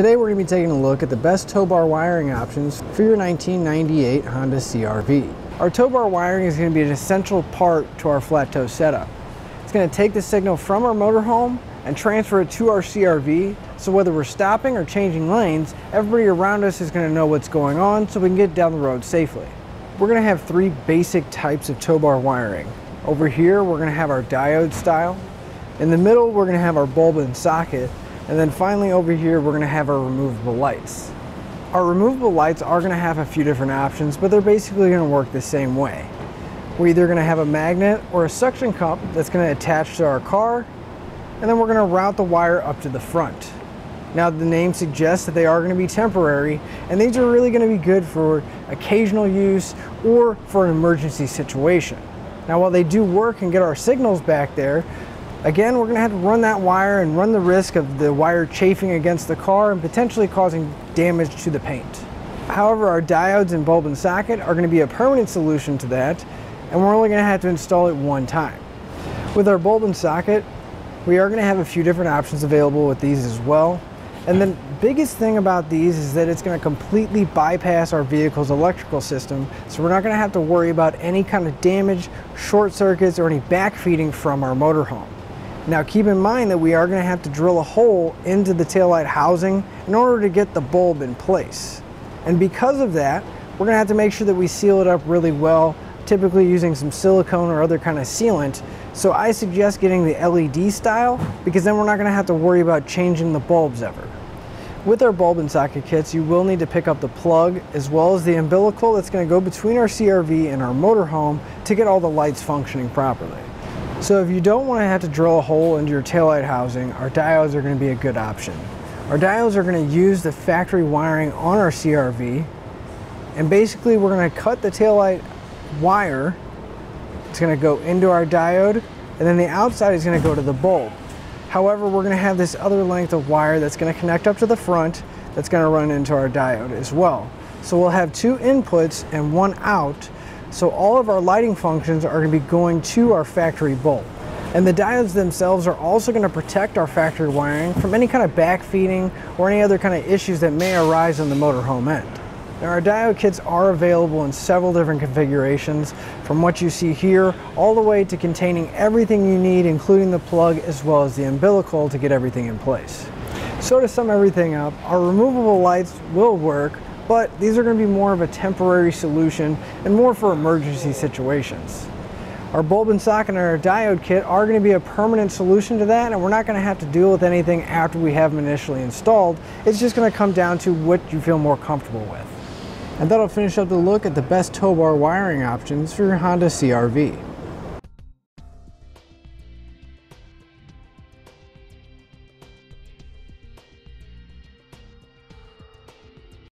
Today we're going to be taking a look at the best tow bar wiring options for your 1998 Honda CRV. Our tow bar wiring is going to be an essential part to our flat tow setup. It's going to take the signal from our motorhome and transfer it to our CRV so whether we're stopping or changing lanes, everybody around us is going to know what's going on so we can get down the road safely. We're going to have three basic types of tow bar wiring. Over here we're going to have our diode style. In the middle we're going to have our bulb and socket and then finally over here we're going to have our removable lights. Our removable lights are going to have a few different options but they're basically going to work the same way. We're either going to have a magnet or a suction cup that's going to attach to our car and then we're going to route the wire up to the front. Now the name suggests that they are going to be temporary and these are really going to be good for occasional use or for an emergency situation. Now while they do work and get our signals back there, again we're going to have to run that wire and run the risk of the wire chafing against the car and potentially causing damage to the paint. However, our diodes and bulb and socket are going to be a permanent solution to that and we're only going to have to install it one time. With our bulb and socket, we are going to have a few different options available with these as well. And the biggest thing about these is that it's going to completely bypass our vehicle's electrical system, so we're not going to have to worry about any kind of damage, short circuits, or any backfeeding from our motorhome. Now keep in mind that we are going to have to drill a hole into the taillight housing in order to get the bulb in place. And because of that, we're going to have to make sure that we seal it up really well typically using some silicone or other kind of sealant. So I suggest getting the LED style because then we're not gonna have to worry about changing the bulbs ever. With our bulb and socket kits, you will need to pick up the plug as well as the umbilical that's gonna go between our CRV and our motorhome to get all the lights functioning properly. So if you don't wanna have to drill a hole into your taillight housing, our diodes are gonna be a good option. Our diodes are gonna use the factory wiring on our CRV and basically we're gonna cut the taillight wire. It's going to go into our diode and then the outside is going to go to the bulb. However, we're going to have this other length of wire that's going to connect up to the front that's going to run into our diode as well. So we'll have two inputs and one out. So all of our lighting functions are going to be going to our factory bulb. And the diodes themselves are also going to protect our factory wiring from any kind of backfeeding or any other kind of issues that may arise on the motorhome end. Now our diode kits are available in several different configurations from what you see here all the way to containing everything you need including the plug as well as the umbilical to get everything in place. So to sum everything up, our removable lights will work but these are going to be more of a temporary solution and more for emergency situations. Our bulb and socket and our diode kit are going to be a permanent solution to that and we're not going to have to deal with anything after we have them initially installed. It's just going to come down to what you feel more comfortable with. And that'll finish up the look at the best tow bar wiring options for your Honda CRV.